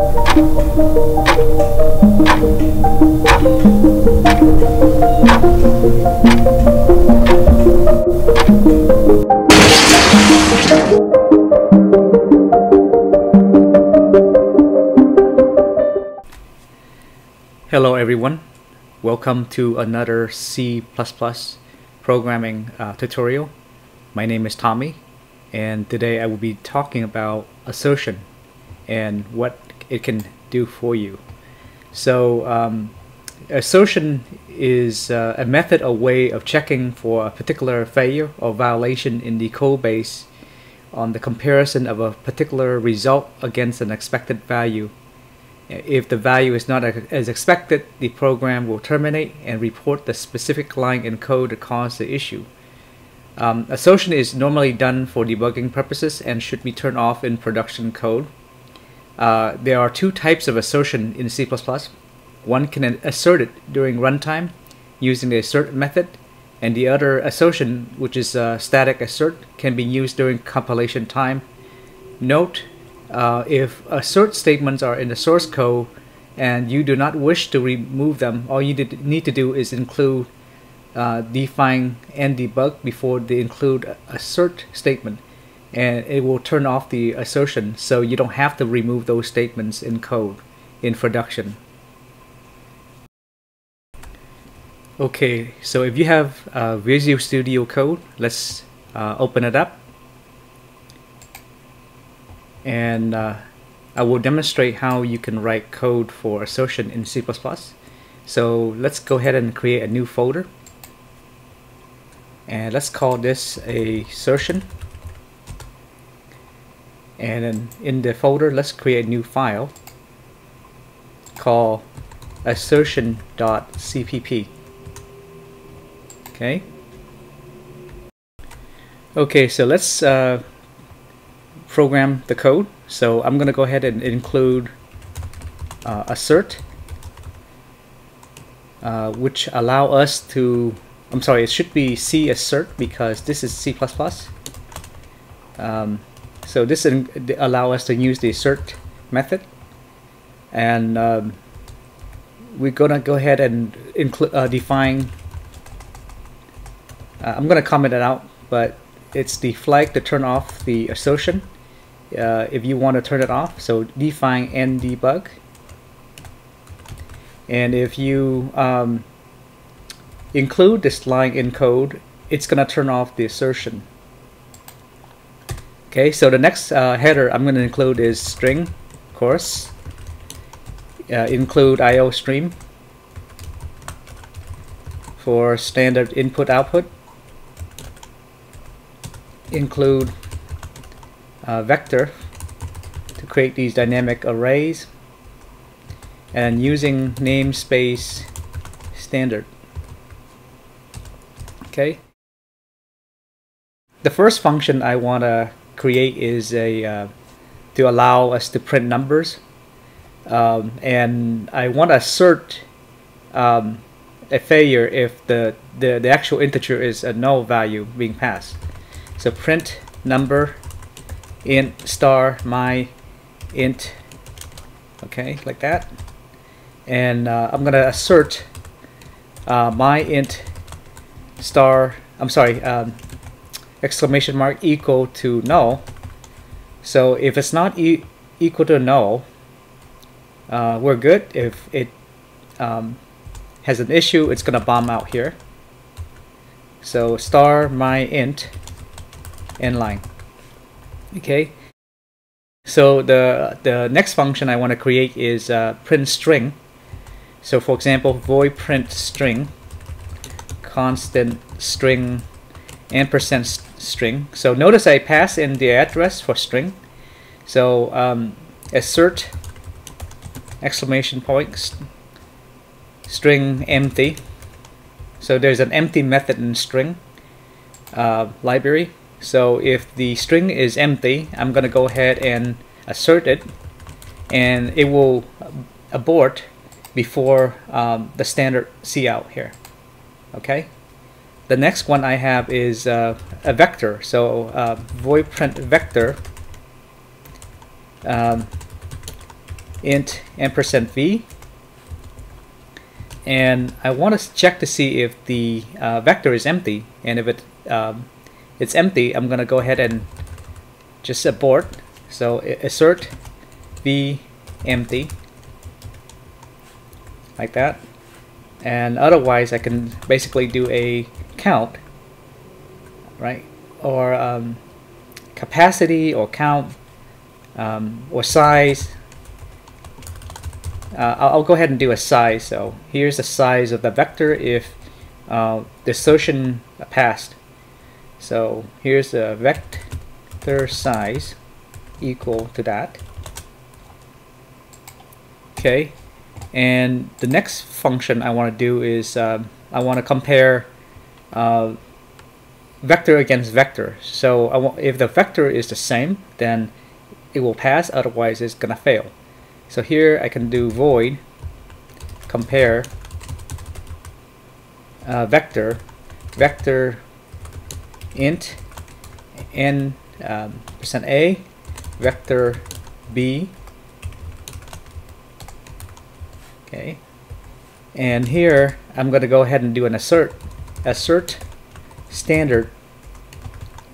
Hello everyone, welcome to another C++ programming uh, tutorial. My name is Tommy and today I will be talking about assertion and what it can do for you. So um, assertion is uh, a method or way of checking for a particular failure or violation in the code base on the comparison of a particular result against an expected value if the value is not as expected, the program will terminate and report the specific line in code that caused the issue. Um, assertion is normally done for debugging purposes and should be turned off in production code. Uh, there are two types of assertion in C++. One can assert it during runtime using the assert method, and the other assertion, which is a static assert, can be used during compilation time. Note uh, if assert statements are in the source code and you do not wish to remove them, all you need to do is include uh, define NDEBUG before the include assert statement and it will turn off the assertion so you don't have to remove those statements in code in production. Okay, so if you have uh, Visual Studio Code, let's uh, open it up and uh, I will demonstrate how you can write code for assertion in C++. So let's go ahead and create a new folder and let's call this a assertion and then in the folder let's create a new file called assertion.cpp okay okay so let's uh, program the code. So I'm going to go ahead and include uh, assert, uh, which allow us to, I'm sorry, it should be C assert because this is C++. Um, so this allow us to use the assert method. And um, we're going to go ahead and uh, define, uh, I'm going to comment it out, but it's the flag to turn off the assertion uh, if you want to turn it off. So define NDEBUG. And if you um, include this line in code it's gonna turn off the assertion okay so the next uh, header I'm gonna include is string of course. Uh, include IO stream for standard input output. Include uh, vector to create these dynamic arrays. And using namespace standard. Okay. The first function I want to create is a uh, to allow us to print numbers. Um, and I want to assert um, a failure if the, the the actual integer is a null value being passed. So print number int star my int okay like that. And uh, I'm gonna assert uh, my int star I'm sorry um, exclamation mark equal to null. So if it's not e equal to null uh, we're good. If it um, has an issue it's gonna bomb out here. So star my int inline okay? So the the next function I want to create is uh, print string. So for example void print string constant string ampersand string so notice I pass in the address for string so um, assert exclamation point st string empty so there's an empty method in string uh, library so if the string is empty, I'm going to go ahead and assert it and it will abort before um, the standard cout here. Okay. The next one I have is uh, a vector. So uh, void print vector um, int ampersand v. And I want to check to see if the uh, vector is empty. And if it um, it's empty I'm gonna go ahead and just abort. So assert v empty like that. And otherwise I can basically do a count right? Or um, capacity or count um, or size. Uh, I'll, I'll, go ahead and do a size. So here's the size of the vector if uh, the assertion passed. So here's the vector size equal to that. Okay. And the next function I want to do is uh, I want to compare uh, vector against vector. So if the vector is the same, then it will pass, otherwise it's gonna fail. So here I can do void compare uh, vector vector int n um, percent a vector b okay and here I'm to go ahead and do an assert assert standard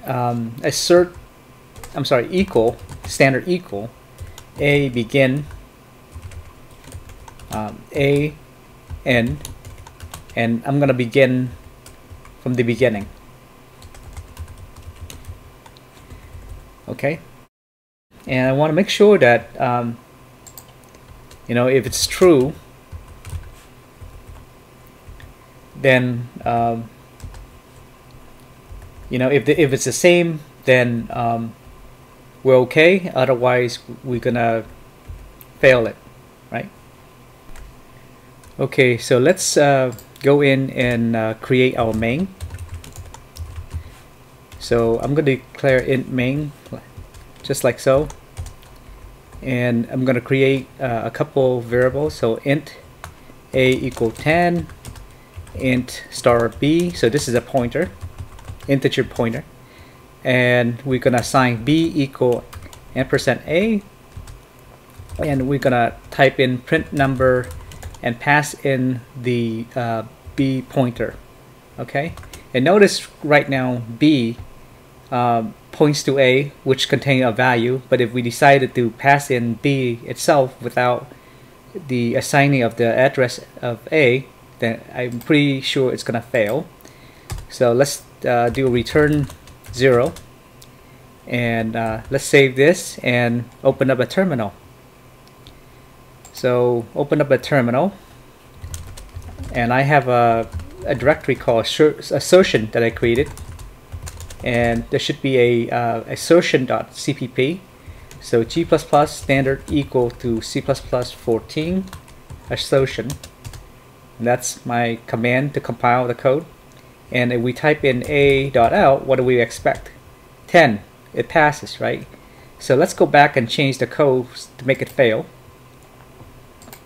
um, assert I'm sorry equal standard equal a begin um, a end and I'm gonna begin from the beginning. Okay? And I want to make sure that um, you know if it's true then um, you know if the, if it's the same then um, we're okay. Otherwise we're gonna fail it right? Okay so let's uh, go in and uh, create our main. So I'm gonna declare int main just like so. And I'm gonna create uh, a couple variables. So int a equal 10 int star b. So this is a pointer integer pointer. And we're gonna assign b equal ampersand a. And we're gonna type in print number and pass in the uh, b pointer okay? And notice right now b um, points to a which contain a value. But if we decided to pass in b itself without the assigning of the address of a then I'm pretty sure it's gonna fail. So let's uh, do return 0 and uh, let's save this and open up a terminal. So open up a terminal. And I have a, a directory called assertion that I created. And there should be a uh, assertion.cpp so g++ standard equal to c++14 assertion that's my command to compile the code. And if we type in a dot out, what do we expect? 10. It passes, right? So let's go back and change the code to make it fail.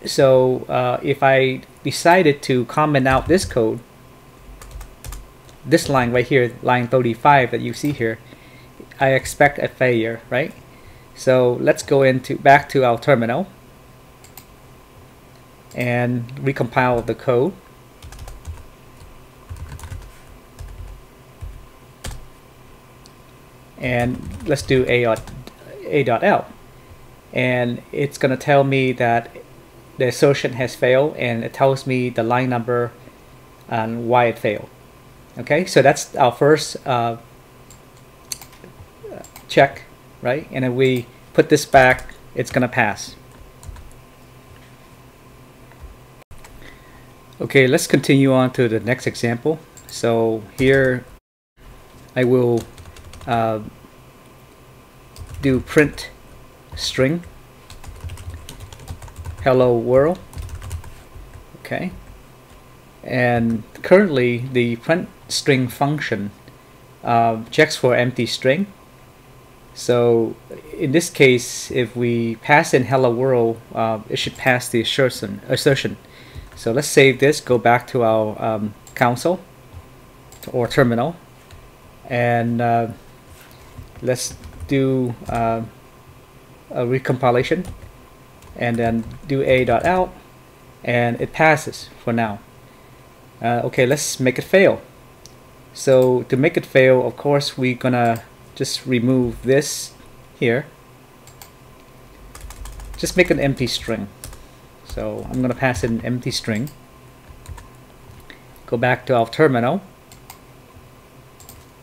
So uh, if I decided to comment out this code, this line right here, line 35 that you see here, I expect a failure, right? So let's go into back to our terminal and recompile the code. And let's do a dot, a dot l, and it's going to tell me that the assertion has failed, and it tells me the line number and why it failed. Okay, so that's our first uh, check, right? And if we put this back, it's going to pass. Okay, let's continue on to the next example. So here I will uh, do print string. Hello world. Okay. And currently the print string function uh, checks for empty string. So in this case if we pass in hello world uh, it should pass the assertion assertion so let's save this, go back to our um, console or terminal. And uh, let's do uh, a recompilation and then do a dot out and it passes for now. Uh, okay let's make it fail. So to make it fail of course we're gonna just remove this here. Just make an empty string so I'm gonna pass in an empty string. Go back to our terminal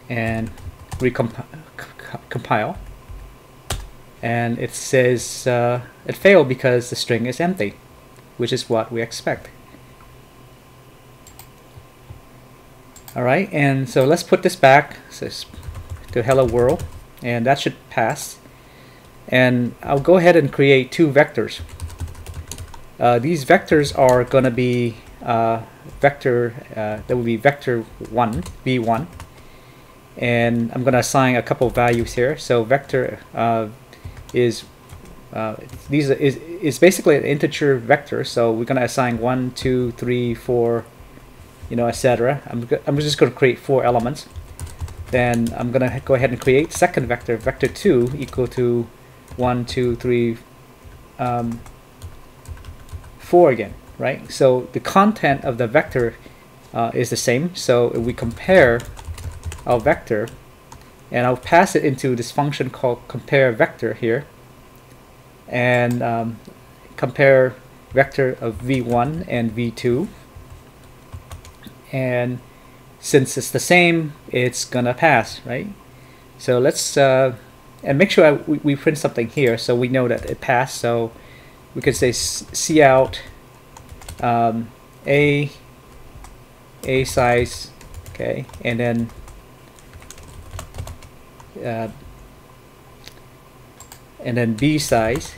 and recompile and it says uh, it failed because the string is empty which is what we expect. Alright and so let's put this back to hello world and that should pass. And I'll go ahead and create two vectors uh, these vectors are gonna be uh, vector uh, that will be vector 1 v1 and I'm gonna assign a couple values here. So vector uh, is uh, these is is basically an integer vector. So we're gonna assign one two three four you know etc I'm, I'm just gonna create four elements. Then I'm gonna go ahead and create second vector. Vector 2 equal to 1 2 3 um, 4 again right? So the content of the vector uh, is the same. So if we compare our vector and I'll pass it into this function called compare vector here and um, compare vector of v1 and v2 and since it's the same it's gonna pass right? So let's uh, and make sure I, we, we, print something here so we know that it passed. So we can say c out um, a a size okay and then uh, and then b size.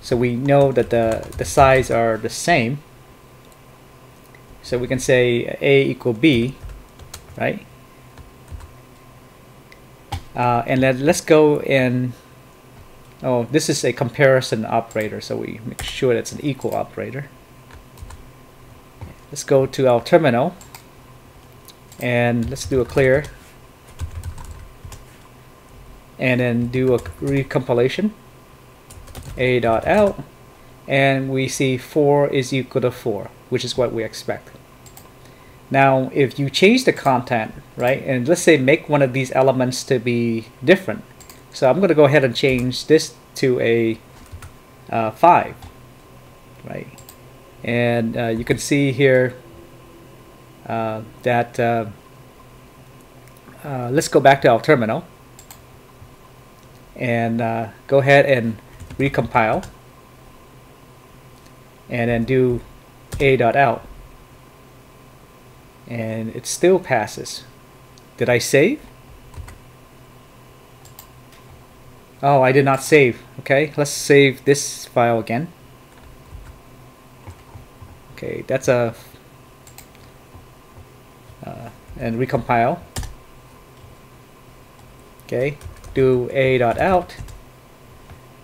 So we know that the the size are the same. So we can say a equal b right? Uh, and then let's go in oh this is a comparison operator so we make sure it's an equal operator. Let's go to our terminal and let's do a clear and then do a recompilation a dot out and we see 4 is equal to 4 which is what we expect. Now if you change the content right and let's say make one of these elements to be different so I'm going to go ahead and change this to a uh, 5 right? And uh, you can see here uh, that uh, uh, let's go back to our terminal and uh, go ahead and recompile and then do a dot out. And it still passes. Did I save oh I did not save. Okay let's save this file again. Okay that's a uh, and recompile. Okay do a dot out.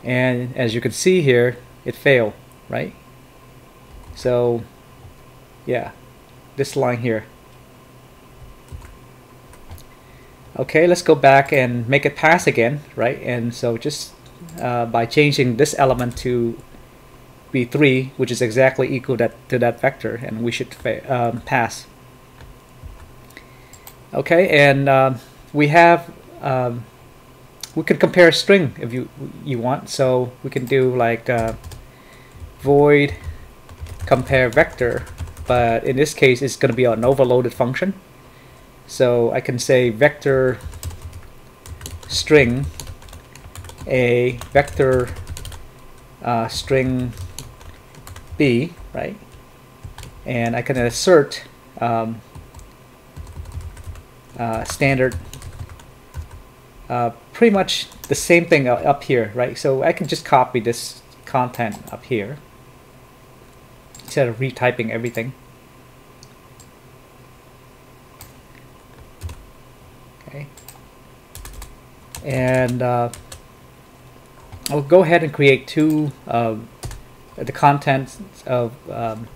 And as you can see here it failed right? So yeah this line here okay let's go back and make it pass again right? And so just uh, by changing this element to be 3 which is exactly equal that, to that vector and we should um, pass. Okay and uh, we have um, we could compare a string if you you want. So we can do like uh, void compare vector but in this case it's going to be an overloaded function so I can say vector string a vector uh, string b right and I can assert um, uh, standard uh, pretty much the same thing up here, right? So I can just copy this content up here instead of retyping everything. And uh, I'll go ahead and create two uh, the contents of um,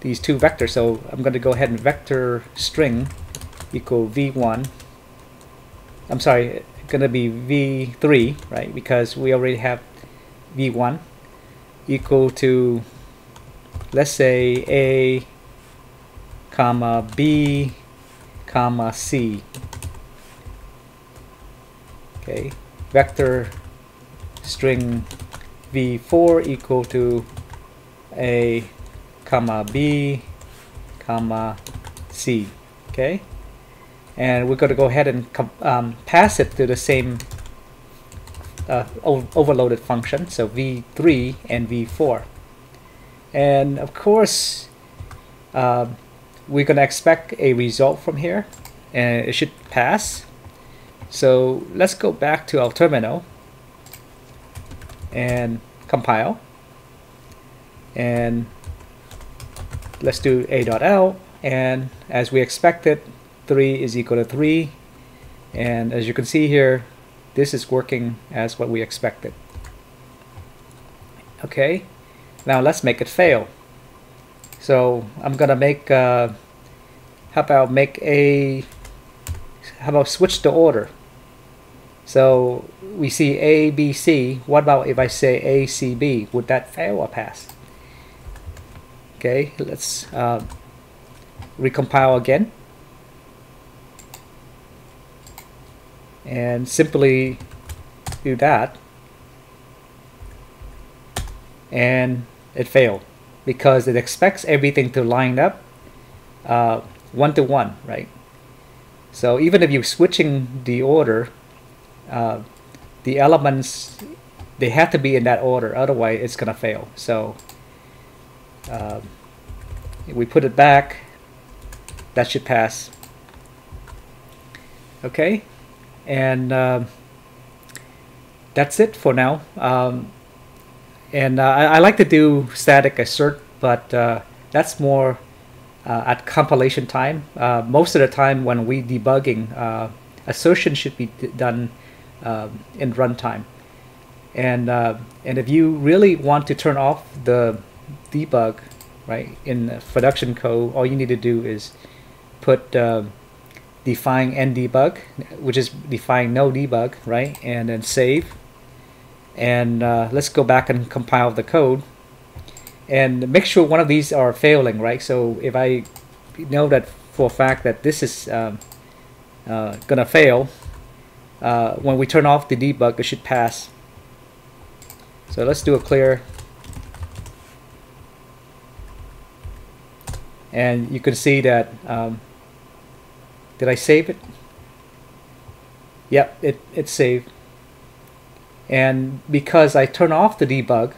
these two vectors. So I'm going to go ahead and vector string equal v1 I'm sorry gonna be v3 right? Because we already have v1 equal to let's say a comma b comma c okay. Vector string v4 equal to a comma b comma c. Okay. And we're going to go ahead and um, pass it to the same uh, overloaded function so v3 and v4 and of course uh, we're going to expect a result from here and it should pass so let's go back to our terminal and compile. And let's do a.l and as we expected 3 is equal to 3 and as you can see here this is working as what we expected. Okay now let's make it fail. So I'm gonna make uh, how about make a how about switch the order so we see A, B, C. What about if I say A, C, B? Would that fail or pass? Okay, let's uh, recompile again. And simply do that. And it failed because it expects everything to line up uh, one to one, right? So even if you're switching the order, uh, the elements they have to be in that order otherwise it's gonna fail. So uh, we put it back that should pass. Okay? And uh, that's it for now. Um, and uh, I, I, like to do static assert but uh, that's more at compilation time. Most of the time when we debugging assertion should be done um, in runtime. And uh, and if you really want to turn off the debug, right, in production code, all you need to do is put uh, define NDEBUG, which is define no debug, right, and then save. And uh, let's go back and compile the code, and make sure one of these are failing, right. So if I know that for a fact that this is um, uh, gonna fail, uh, when we turn off the debug it should pass. So let's do a clear. And you can see that um, did I save it? Yep it, it's saved. And because I turn off the debug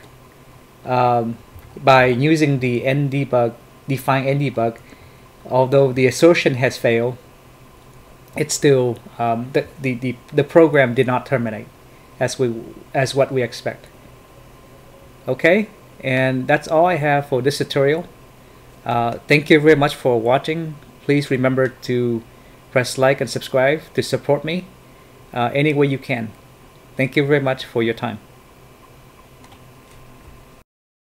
um, by using the end debug define ndebug, although the assertion has failed it's still um, the, the, the, the program did not terminate as we as what we expect. Okay? And that's all I have for this tutorial. Uh, thank you very much for watching. Please remember to press like and subscribe to support me uh, any way you can. Thank you very much for your time